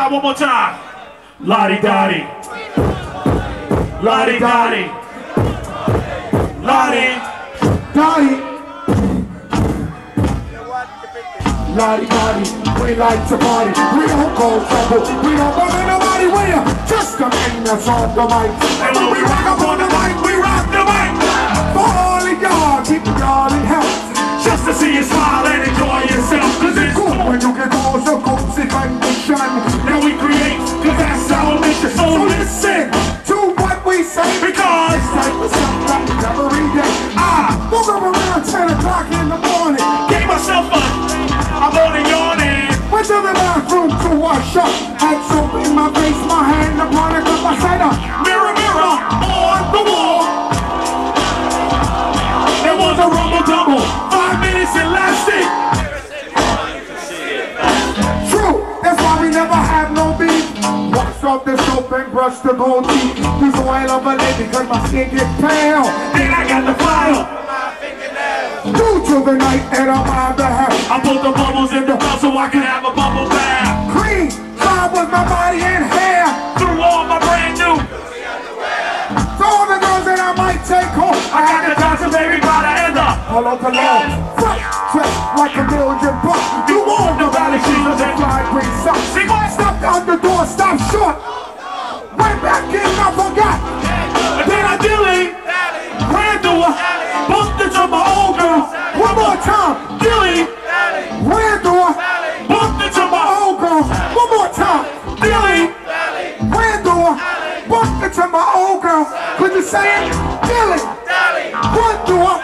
Try one more time. La-Di Da-Di. La-Di Da-Di. Lottie. Dottie. La-Di Da-Di, we like to party. We don't go trouble. We don't bother nobody. We are just the men that's on the mic. And when we rock up on the mic, we rock the mic. For all of y'all, keep y'all in health. Of stuff every day. I Woke up around 10 o'clock brush the gold teeth. Use Oil of Olay because my skin get pale. Then I got the file. Due to the night and I'm on the house. I put the bubbles in the well so I can have a bubble bath. Clean, dry with my body and hair. Through all my brand new. To all the girls that I might take home. I got the Johnson baby by the end of. Hello, hello. Fresh, like a million bucks. You want the Bally shoes Could you say it? Billy. Run through her.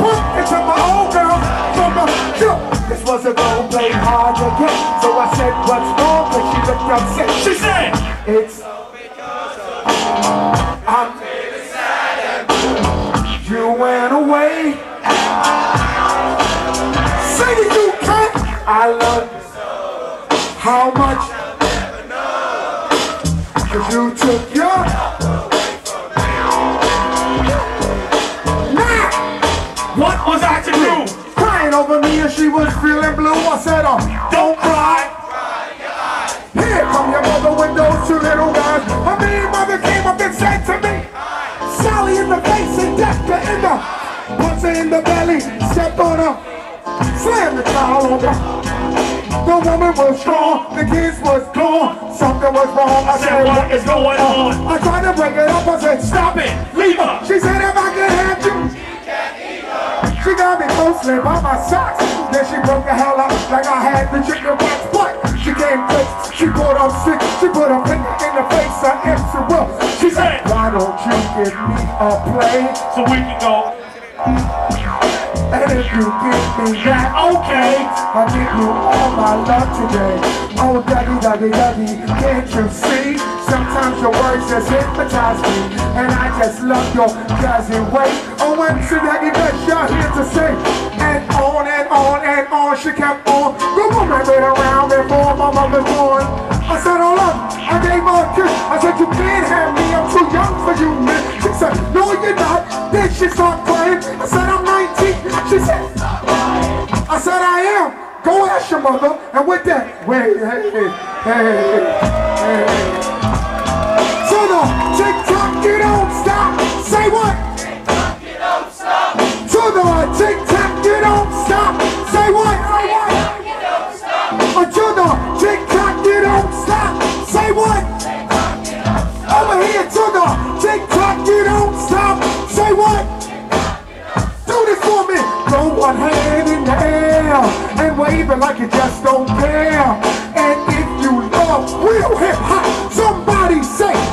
Bumped into my old girl. From the jump. This was a goal played hard get. So I said, what's wrong? But she looked upset. She said. It's because I'm You went away. Say that you can't. I love you. So How much? Cause you took your she was feeling blue. I said, oh, Don't cry. Here come your mother with those two little guys. My mean mother came up and said to me, Sally in the face and Decca in the punch her in the belly, stepped on her, slammed the towel on her. The woman was strong, the kids was gone, something was wrong. I I said, what is going uh, on? I tried to break it up, I said, stop it. Leave her. She said, if I could have you. She got me closely by my socks. Then she broke the hell up like I had the chicken box. But she came close, she brought up sick. She put her finger in the face of extra well. She said, why don't you give me a play? So we can go. And if you give me that, Okay. I'll give you all my love today. Oh, daddy, daddy, daddy, can't you see? Sometimes your words just hypnotize me. And I just love your jazzy way. Oh, she daddy, that y'all here to say. And on and on and on, she kept on. The woman been around before my mother born. I said, hold up, I gave her a kiss. I said, you can't have me, I'm too young for you, man. Said, no, you're not. Then she started crying. I said, I'm 19. She said, I said I am. Go ask your mother. And with that, wait, hey, hey, hey, hey. one hand in the air and waving like you just don't care. And if you love real hip hop, somebody say.